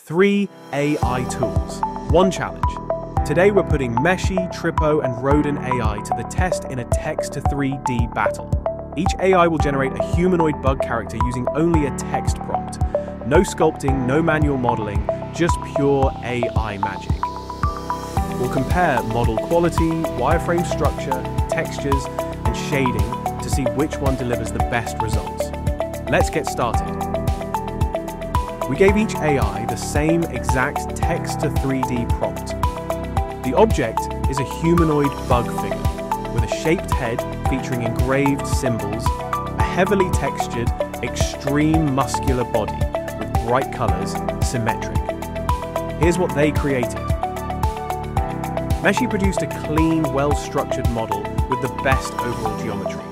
Three AI tools. One challenge. Today we're putting Meshy, Tripo, and Rodin AI to the test in a text to 3D battle. Each AI will generate a humanoid bug character using only a text prompt. No sculpting, no manual modeling, just pure AI magic. We'll compare model quality, wireframe structure, textures, and shading to see which one delivers the best results. Let's get started. We gave each AI the same exact text to 3D prompt. The object is a humanoid bug figure with a shaped head featuring engraved symbols, a heavily textured, extreme muscular body with bright colours, symmetric. Here's what they created. Meshy produced a clean, well-structured model with the best overall geometry.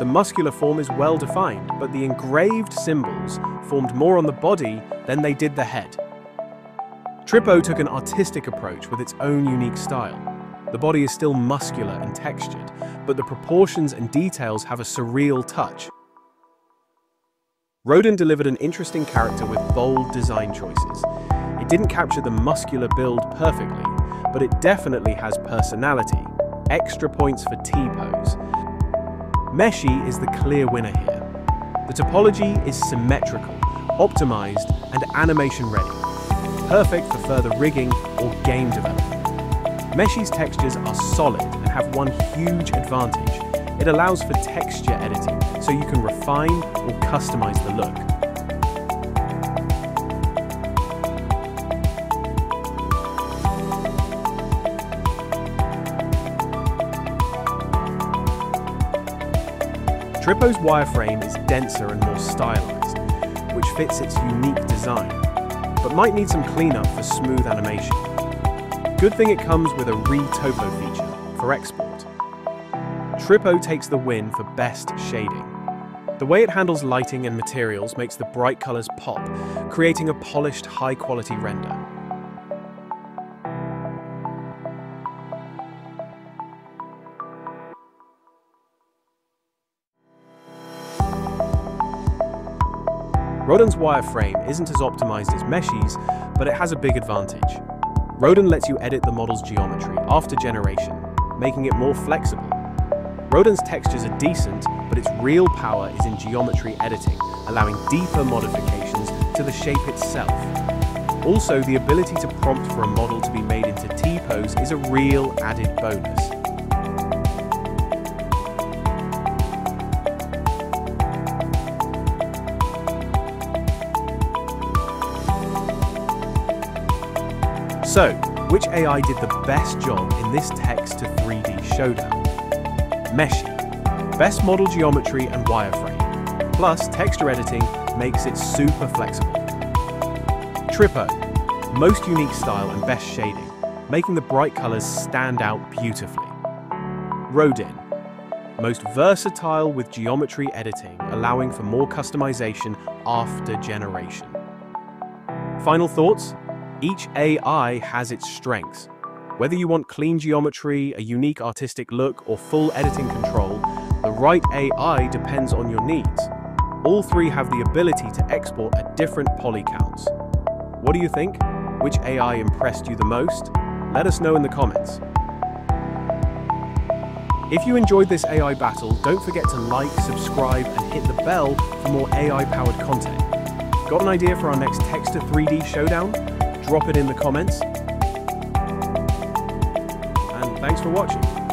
The muscular form is well defined, but the engraved symbols formed more on the body than they did the head. Tripo took an artistic approach with its own unique style. The body is still muscular and textured, but the proportions and details have a surreal touch. Rodin delivered an interesting character with bold design choices. It didn't capture the muscular build perfectly, but it definitely has personality. Extra points for T-pose. Meshy is the clear winner here. The topology is symmetrical, optimized, and animation ready. Perfect for further rigging or game development. Meshy's textures are solid and have one huge advantage. It allows for texture editing, so you can refine or customize the look. Tripo's wireframe is denser and more stylized, fits its unique design, but might need some cleanup for smooth animation. Good thing it comes with a re-topo feature for export. Tripo takes the win for best shading. The way it handles lighting and materials makes the bright colours pop, creating a polished, high-quality render. Rodin's wireframe isn't as optimized as Meshy's, but it has a big advantage. Rodin lets you edit the model's geometry after generation, making it more flexible. Rodin's textures are decent, but its real power is in geometry editing, allowing deeper modifications to the shape itself. Also, the ability to prompt for a model to be made into T-pose is a real added bonus. So, which AI did the best job in this text to 3D showdown? Meshy. Best model geometry and wireframe. Plus, texture editing makes it super flexible. Tripo. Most unique style and best shading, making the bright colors stand out beautifully. Rodin. Most versatile with geometry editing, allowing for more customization after generation. Final thoughts? Each AI has its strengths. Whether you want clean geometry, a unique artistic look, or full editing control, the right AI depends on your needs. All three have the ability to export at different poly counts. What do you think? Which AI impressed you the most? Let us know in the comments. If you enjoyed this AI battle, don't forget to like, subscribe, and hit the bell for more AI-powered content. Got an idea for our next text to 3D showdown? Drop it in the comments. And thanks for watching.